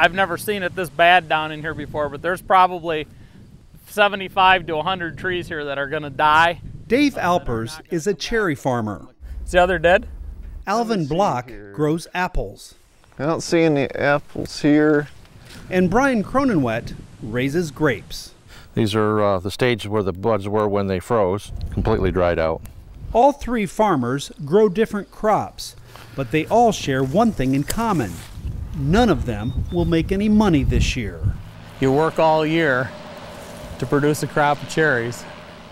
I've never seen it this bad down in here before, but there's probably 75 to 100 trees here that are going to die. Dave Alpers is a cherry farmer. Is the other dead? Alvin Block grows apples. I don't see any apples here. And Brian Cronenwet raises grapes. These are uh, the stage where the buds were when they froze, completely dried out. All three farmers grow different crops, but they all share one thing in common. None of them will make any money this year. You work all year to produce a crop of cherries,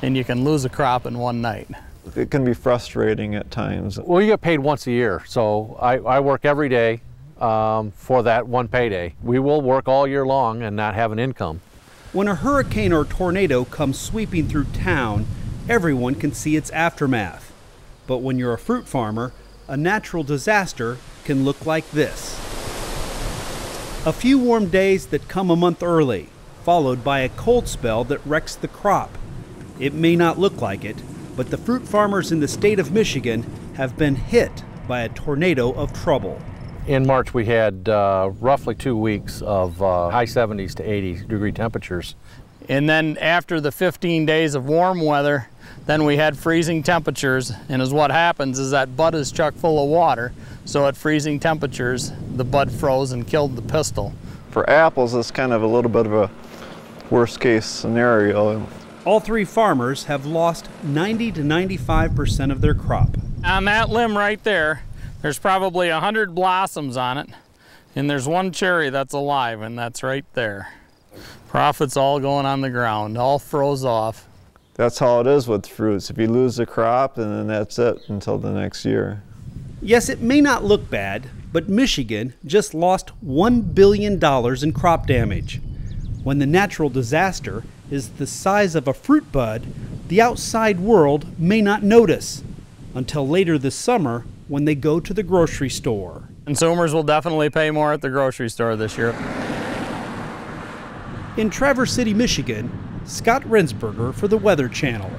and you can lose a crop in one night. It can be frustrating at times. Well, you get paid once a year, so I, I work every day um, for that one payday. We will work all year long and not have an income. When a hurricane or tornado comes sweeping through town, everyone can see its aftermath. But when you're a fruit farmer, a natural disaster can look like this. A few warm days that come a month early, followed by a cold spell that wrecks the crop. It may not look like it, but the fruit farmers in the state of Michigan have been hit by a tornado of trouble. In March, we had uh, roughly two weeks of uh, high 70s to 80 degree temperatures. And then after the 15 days of warm weather, then we had freezing temperatures. And as what happens is that bud is chock full of water. So at freezing temperatures, the bud froze and killed the pistil. For apples, it's kind of a little bit of a worst case scenario. All three farmers have lost 90 to 95% of their crop. On that limb right there, there's probably 100 blossoms on it, and there's one cherry that's alive, and that's right there. Profits all going on the ground, all froze off. That's how it is with fruits. If you lose the crop, and then that's it until the next year. Yes, it may not look bad, but Michigan just lost $1 billion in crop damage. When the natural disaster is the size of a fruit bud, the outside world may not notice until later this summer when they go to the grocery store. Consumers will definitely pay more at the grocery store this year. In Traverse City, Michigan, Scott Rensberger for the Weather Channel.